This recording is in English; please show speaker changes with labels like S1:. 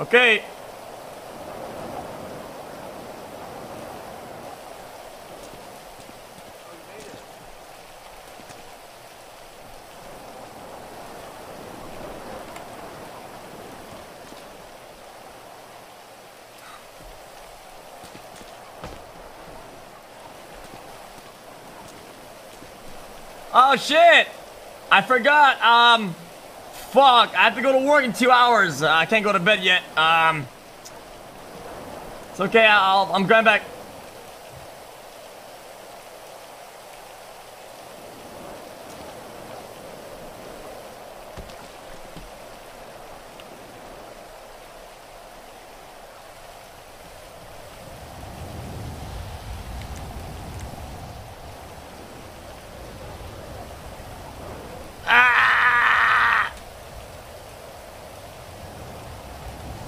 S1: Okay. Oh shit! I forgot. Um, fuck. I have to go to work in two hours. Uh, I can't go to bed yet. Um, it's okay. I'll, I'm going back.